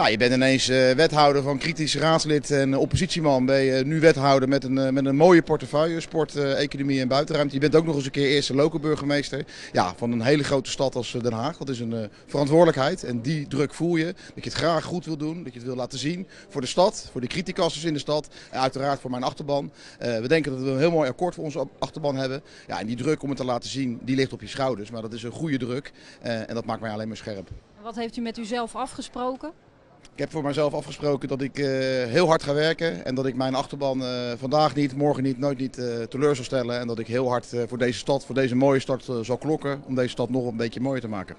Nou, je bent ineens eh, wethouder van kritisch raadslid en oppositieman. Ben je nu wethouder met een, eh, met een mooie portefeuille, sport, eh, economie en buitenruimte. Je bent ook nog eens een keer eerste lokale burgemeester ja, van een hele grote stad als Den Haag. Dat is een eh, verantwoordelijkheid en die druk voel je. Dat je het graag goed wil doen, dat je het wil laten zien voor de stad, voor de criticassers in de stad en uiteraard voor mijn achterban. Eh, we denken dat we een heel mooi akkoord voor onze achterban hebben. Ja, en die druk om het te laten zien, die ligt op je schouders. Maar dat is een goede druk eh, en dat maakt mij alleen maar scherp. Wat heeft u met uzelf afgesproken? Ik heb voor mezelf afgesproken dat ik eh, heel hard ga werken en dat ik mijn achterban eh, vandaag niet, morgen niet, nooit niet eh, teleur zal stellen. En dat ik heel hard voor deze stad, voor deze mooie stad zal klokken om deze stad nog een beetje mooier te maken.